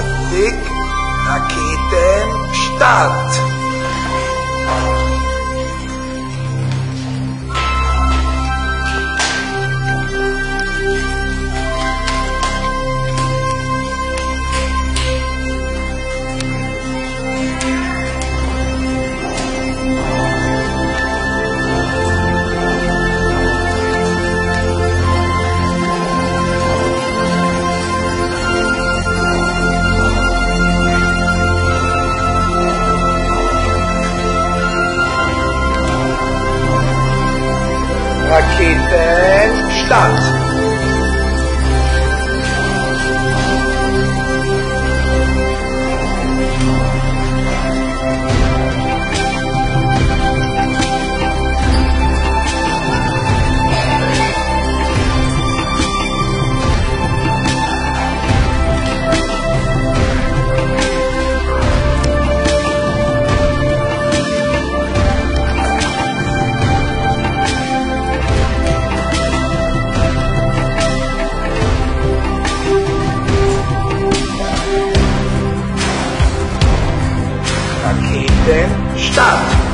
Fertig. Raketen, Start. Raketen Start. Raketen Start.